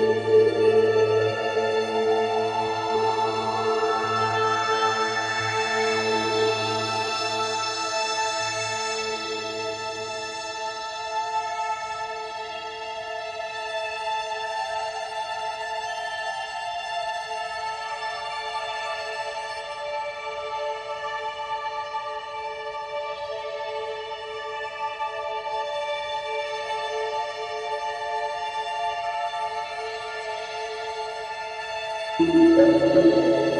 Música Música